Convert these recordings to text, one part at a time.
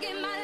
get my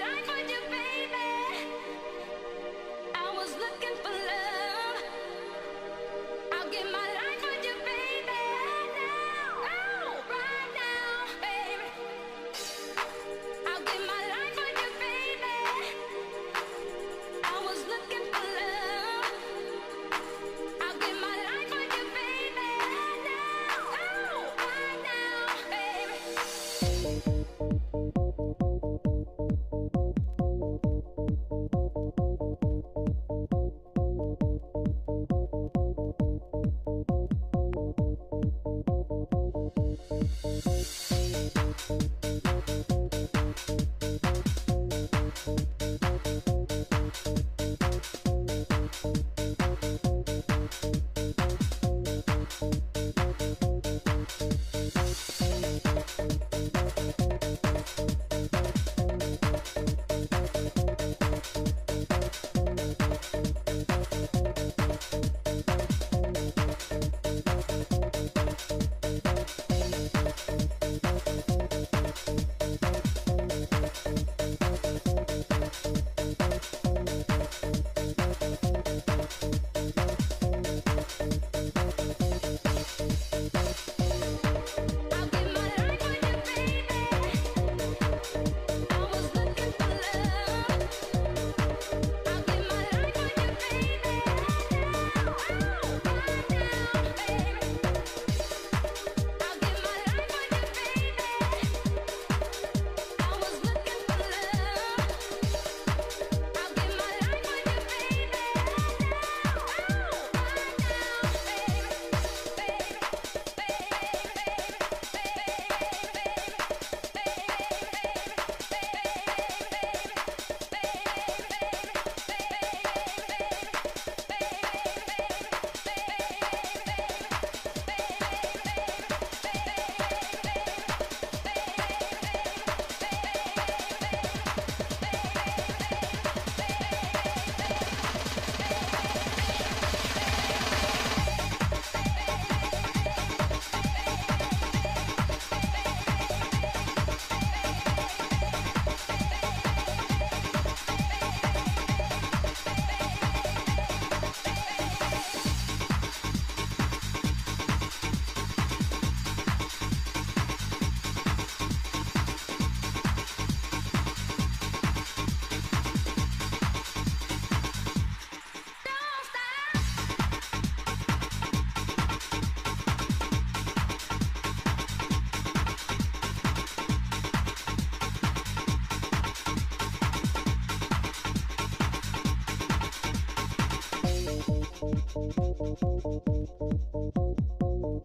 Thank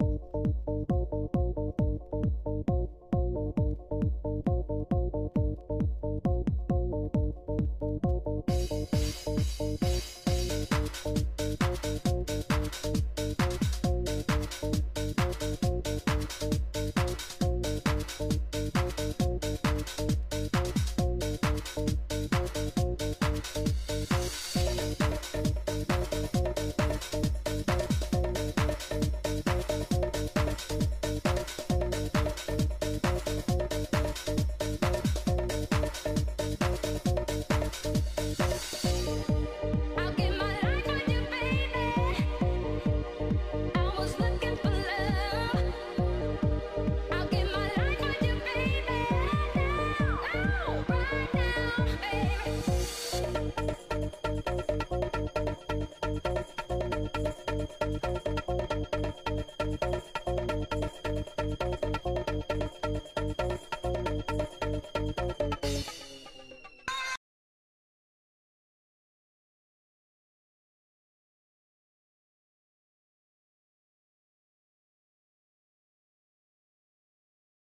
you.